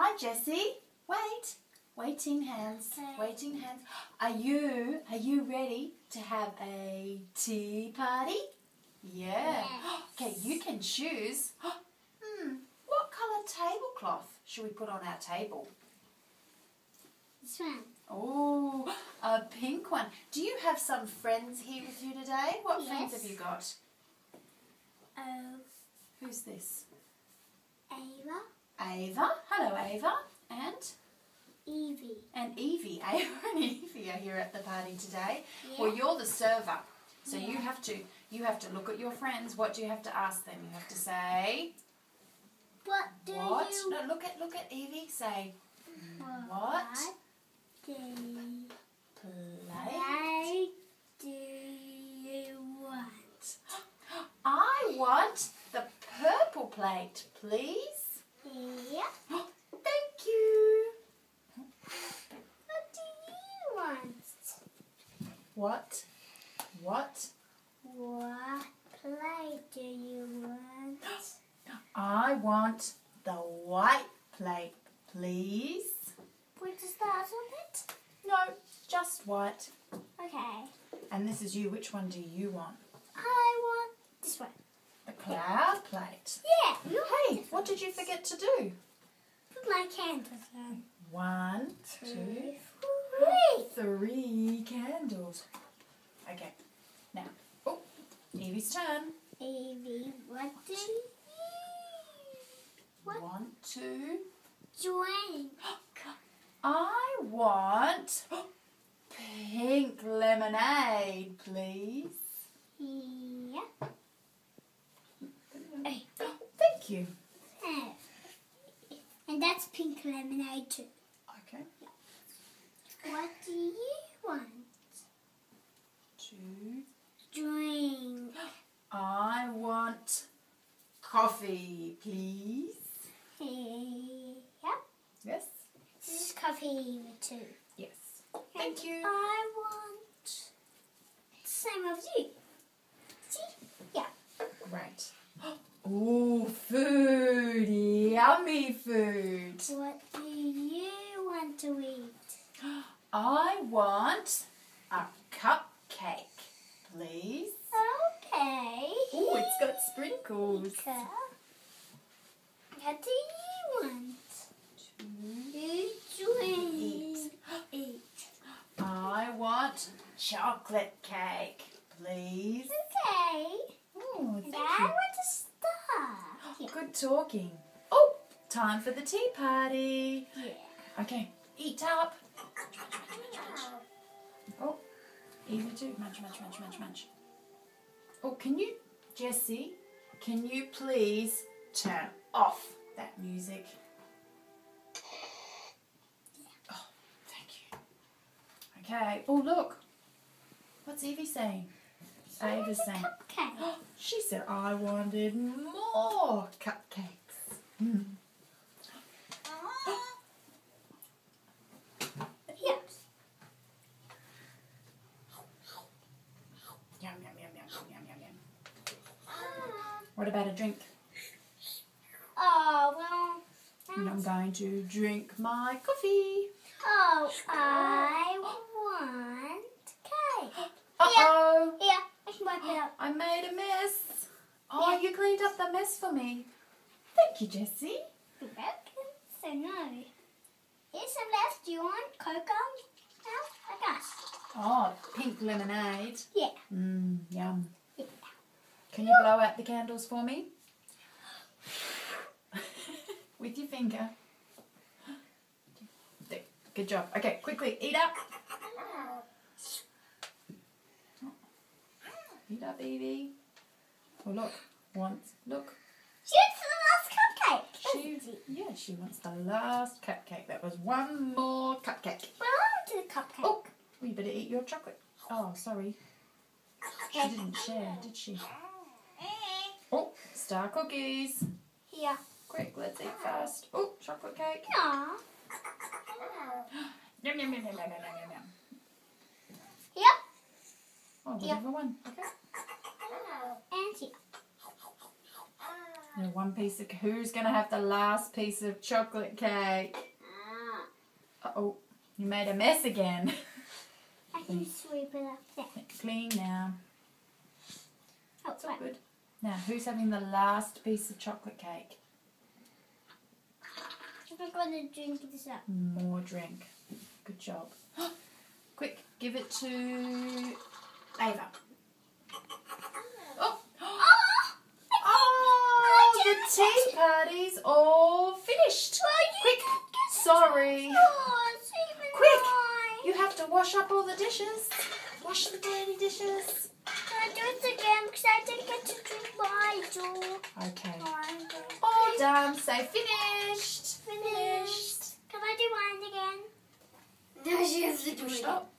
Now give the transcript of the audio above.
Hi, Jessie. Wait. Waiting hands. Okay. Waiting hands. Are you are you ready to have a tea party? Yeah. Yes. Okay, you can choose. Hmm. What colour tablecloth should we put on our table? This one. Oh, a pink one. Do you have some friends here with you today? What friends have you got? Oh, Who's this? Ava, Ava. Hello, Ava. And Evie. and Evie. Ava and Evie are here at the party today. Yeah. Well, you're the server, so you have to you have to look at your friends. What do you have to ask them? You have to say What do what? you No, look at look at Evie. Say want? what? do plate. I do you want? I want the purple plate, please. Thank you. What do you want? What? What? What play do you want? I want the white plate, please. Put the stars on it. No, just white. Okay. And this is you. Which one do you want? I want this one. The cloud plate. Yeah. You Hey, what did you forget to do? put my candles on. One, two, Three. three candles. Okay, now, oh, Evie's turn. Evie, what do you What? Want to? drink? I want pink lemonade, please. Yeah. Hey. Thank you. And that's pink lemonade too. What do you want? To Drink. I want coffee, please. Yeah. Yes. This is coffee too. Yes. Thank And you. I want same as you. See? Yeah. Great. Oh, food. Yummy food. What do you want to eat? I want a cupcake, please. Okay. Oh, it's got sprinkles. Okay. What do you want? Eat. Eat. I want chocolate cake, please. Okay. Oh, thank I want to start. Oh, yeah. Good talking. Oh, time for the tea party. Yeah. Okay, eat up. Eva too. Munch, munch, munch, munch, munch. Oh, can you, Jessie, can you please turn off that music? Oh, thank you. Okay. Oh, look. What's Evie saying? Ava's saying. Cupcake. She said I wanted more cupcakes. Hmm. Yeah. Yum, yum, yum, yum, yum, yum, yum. What about a drink? Oh, well. And I'm going to drink my coffee. Oh, I want cake. Uh oh. Yeah, I can wipe it up. I made a mess. Oh, Yeah. you cleaned up the mess for me. Thank you, Jessie. You're welcome. So no. Here's some left. Do you want cocoa? No? I got. Oh, pink lemonade. Yeah. Mmm, yum. Can you blow out the candles for me? With your finger. Good job. Okay, quickly, eat up. Eat up, Evie. Oh, look. Once. Look. She wants the last cupcake. She, she? yeah, she wants the last cupcake. That was one more cupcake. Well, I want the cupcake. Oh, we better eat your chocolate. Oh, sorry. She didn't share, did she? Star cookies. Here. Quick, let's eat fast. Oh, chocolate cake. Aw. Yum, yum, yum, yum, yum, yum, yum, yum. Here. Oh, Yeah. whatever one. Okay. And here. And one piece of who's gonna have the last piece of chocolate cake? Uh oh, you made a mess again. I can sweep it up there. Clean now. Oh, It's all right. good. Now, who's having the last piece of chocolate cake? I'm going to drink this up. More drink. Good job. Quick, give it to Ava. Oh, oh, oh, the tea party's all finished. Quick, sorry. Oh, Quick. You have to wash up all the dishes. Wash the dirty dishes. Can I do it again? Okay. Mine. All done. Say finished. Finished. Can I do mine again? No, she has to do Stop.